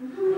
Mm-hmm.